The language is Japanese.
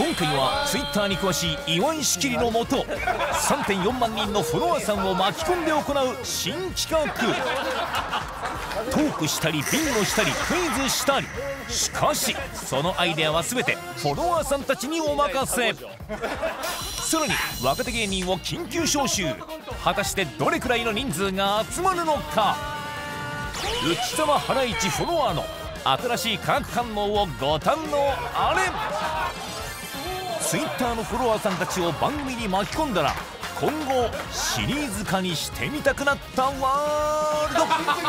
今回は Twitter に詳しい岩井仕切りのもと3.4万人のフォロワーさんを巻き込んで行う新企画。トークしたりビンゴしたりクイズしたり。しかしそのアイデアは全てフォロワーさんたちにお任せ。さらに若手芸人を緊急招集。果たしてどれくらいの人数が集まるのか。内沢ハライチフォロワーの新しい化学反応をご堪能あれ。Twitter のフォロワーさんたちを番組に巻き込んだら今後シリーズ化にしてみたくなったワールド。